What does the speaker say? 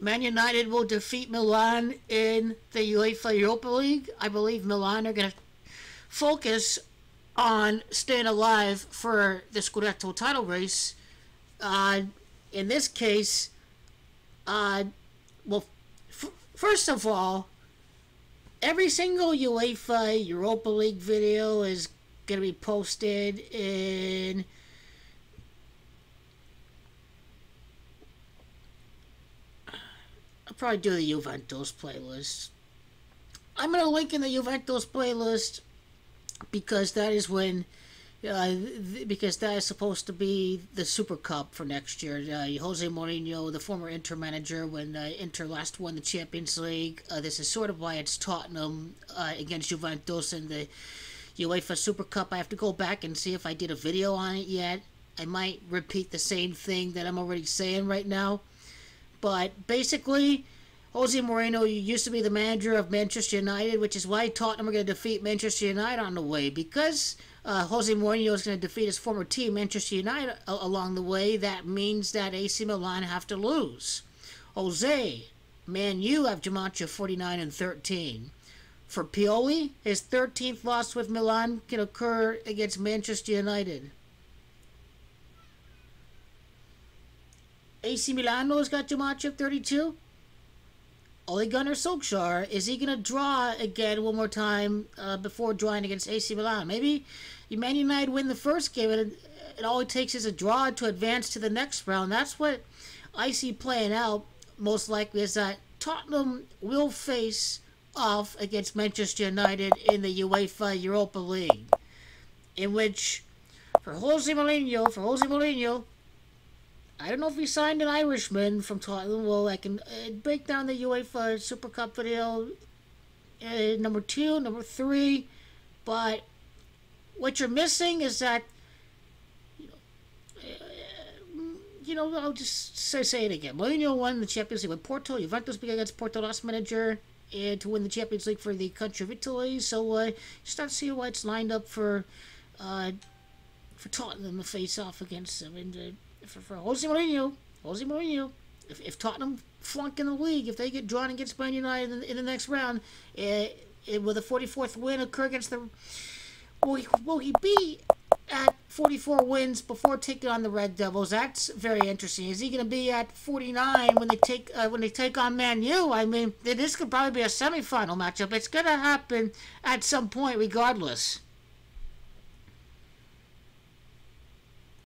Man United will defeat Milan in the UEFA Europa League. I believe Milan are going to focus on staying alive for the Scudetto title race. Uh, in this case, uh, well, f- first of all, every single UEFA Europa League video is going to be posted in. I'll probably do the Juventus playlist. I'm going to link in the Juventus playlist because that is when uh, th- because that is supposed to be the Super Cup for next year. Uh, Jose Mourinho, the former Inter manager, when uh, Inter last won the Champions League, uh, this is sort of why it's Tottenham uh, against Juventus in the UEFA Super Cup. I have to go back and see if I did a video on it yet. I might repeat the same thing that I'm already saying right now. But basically, Jose Mourinho used to be the manager of Manchester United, which is why Tottenham are going to defeat Manchester United on the way. Because uh, Jose Mourinho is going to defeat his former team, Manchester United, along the way, that means that AC Milan have to lose. Jose, Man U have Gematria 49 and 13. For Pioli, his 13th loss with Milan can occur against Manchester United. AC Milano's got Gematria 32. Ole Gunnar Solskjaer, is he going to draw again one more time uh, before drawing against AC Milan? Maybe Man United win the first game and it all it takes is a draw to advance to the next round. That's what I see playing out most likely is that Tottenham will face off against Manchester United in the UEFA Europa League, in which for Jose Mourinho, for Jose Mourinho, I don't know if he signed an Irishman from Tottenham. Well, I can uh, break down the UEFA Super Cup video uh, number two, number three, but what you're missing is that you know, uh, you know I'll just say, say it again. Mourinho won the Champions League with Porto. Juventus beat against Porto last manager and to win the Champions League for the country of Italy. So uh, you start to see why it's lined up for uh, for Tottenham to face off against them. And for, for Jose Mourinho, Jose Mourinho, if, if Tottenham flunk in the league, if they get drawn against Man United in, in the next round, uh, it, will the 44th win occur against the... Will he, will he be at 44 wins before taking on the Red Devils? That's very interesting. Is he going to be at 49 when they take uh, when they take on Man U? I mean, this could probably be a semifinal matchup. It's going to happen at some point, regardless.